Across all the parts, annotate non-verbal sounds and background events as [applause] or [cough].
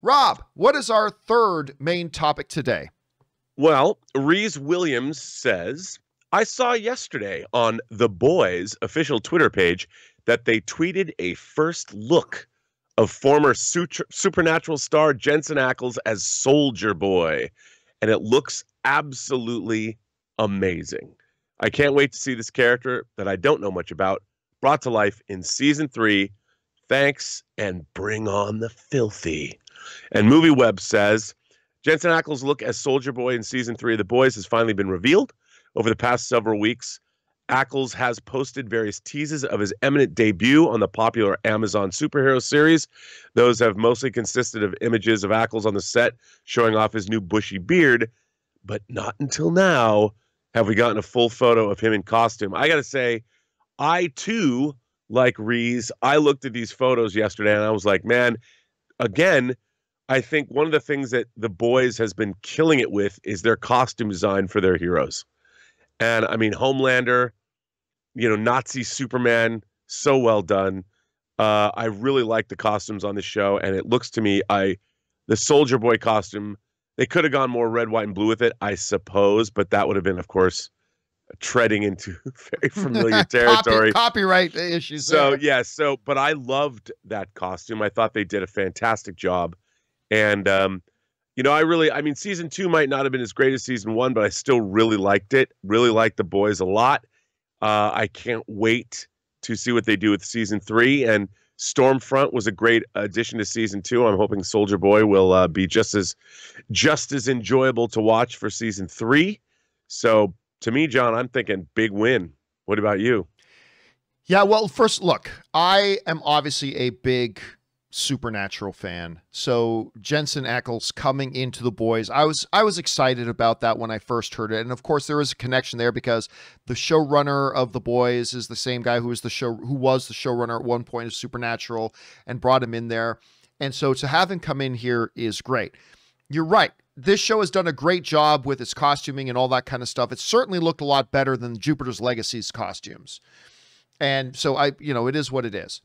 Rob, what is our third main topic today? Well, Rhys Williams says, I saw yesterday on The Boys official Twitter page that they tweeted a first look of former supernatural star Jensen Ackles as Soldier Boy, and it looks absolutely amazing. I can't wait to see this character that I don't know much about brought to life in season three. Thanks and bring on the filthy. And MovieWeb says Jensen Ackles' look as Soldier Boy in season three of The Boys has finally been revealed. Over the past several weeks, Ackles has posted various teases of his eminent debut on the popular Amazon superhero series. Those have mostly consisted of images of Ackles on the set showing off his new bushy beard, but not until now have we gotten a full photo of him in costume. I got to say, I too, like Rhys, I looked at these photos yesterday and I was like, man, again, I think one of the things that the boys has been killing it with is their costume design for their heroes. And I mean, Homelander, you know, Nazi Superman, so well done. Uh, I really like the costumes on the show, and it looks to me, I the Soldier Boy costume, they could have gone more red, white, and blue with it, I suppose, but that would have been, of course, treading into [laughs] very familiar [laughs] territory. Copy, copyright issues. So there. yeah, so but I loved that costume. I thought they did a fantastic job. And um, you know, I really, I mean, season two might not have been as great as season one, but I still really liked it. Really liked the boys a lot. Uh, I can't wait to see what they do with season three. And Stormfront was a great addition to season two. I'm hoping Soldier Boy will uh, be just as just as enjoyable to watch for season three. So to me, John, I'm thinking big win. What about you? Yeah, well, first look, I am obviously a big supernatural fan. So Jensen Ackles coming into the boys. I was I was excited about that when I first heard it. And of course there is a connection there because the showrunner of the boys is the same guy who was the show who was the showrunner at one point of Supernatural and brought him in there. And so to have him come in here is great. You're right. This show has done a great job with its costuming and all that kind of stuff. It certainly looked a lot better than Jupiter's Legacy's costumes. And so I, you know, it is what it is.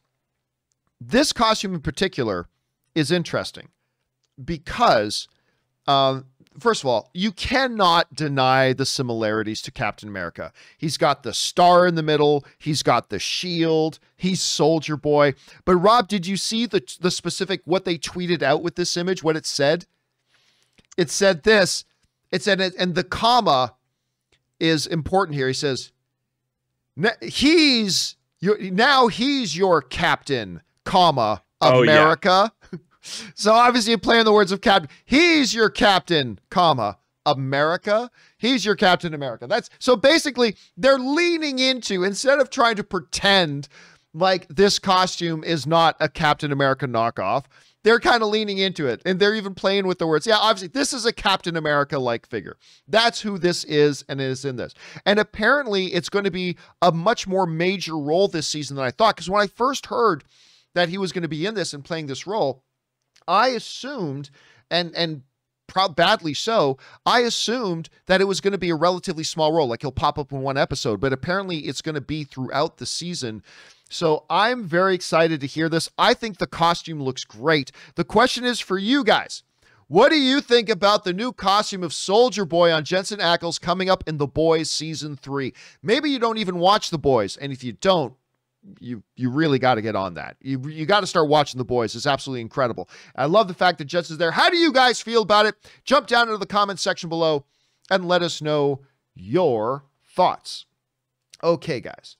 This costume in particular is interesting because, uh, first of all, you cannot deny the similarities to Captain America. He's got the star in the middle, he's got the shield, he's Soldier Boy. But Rob, did you see the the specific what they tweeted out with this image? What it said? It said this. It said, and the comma is important here. He says, he's now he's your captain comma, America. Oh, yeah. [laughs] so obviously playing the words of captain. He's your captain, comma, America. He's your Captain America. That's so basically they're leaning into instead of trying to pretend like this costume is not a Captain America knockoff, they're kind of leaning into it and they're even playing with the words. Yeah, obviously, this is a Captain America like figure. That's who this is and is in this. And apparently, it's going to be a much more major role this season than I thought. Because when I first heard that he was going to be in this and playing this role, I assumed, and and badly so, I assumed that it was going to be a relatively small role, like he'll pop up in one episode, but apparently it's going to be throughout the season. So I'm very excited to hear this. I think the costume looks great. The question is for you guys. What do you think about the new costume of Soldier Boy on Jensen Ackles coming up in The Boys season three? Maybe you don't even watch The Boys, and if you don't, you you really got to get on that. You you got to start watching the boys. It's absolutely incredible. I love the fact that Jets is there. How do you guys feel about it? Jump down into the comments section below and let us know your thoughts. Okay, guys.